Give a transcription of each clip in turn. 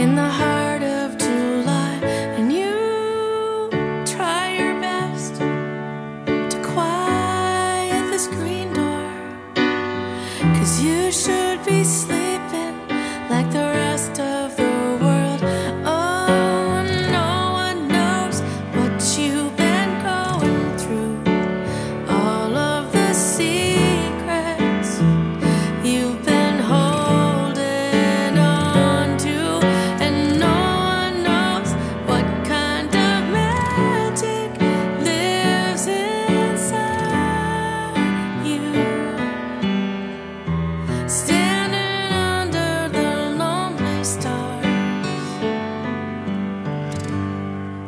in the heart.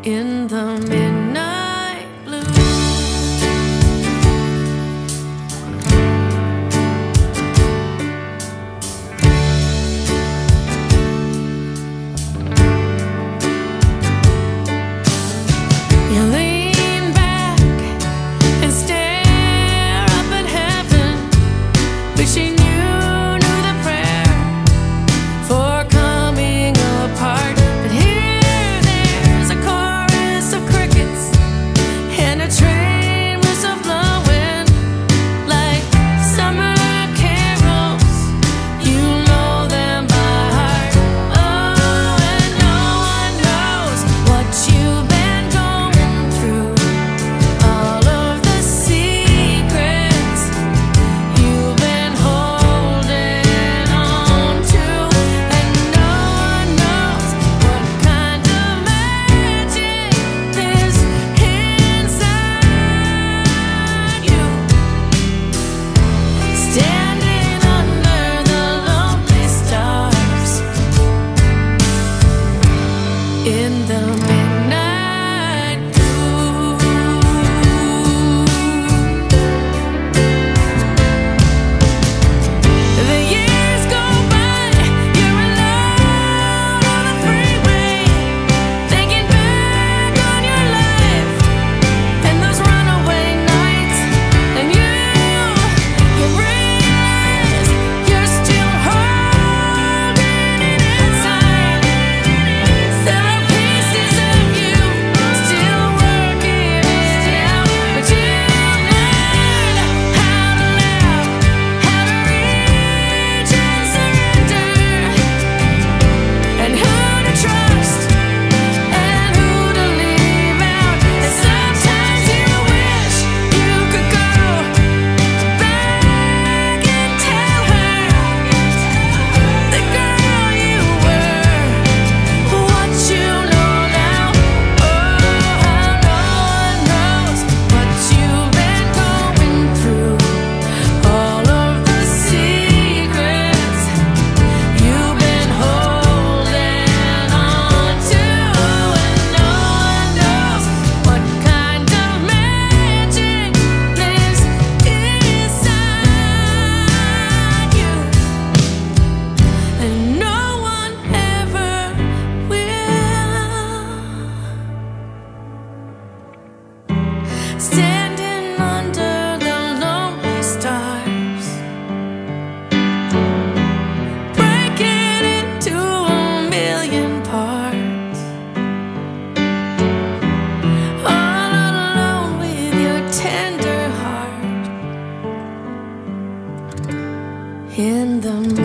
In the midnight in the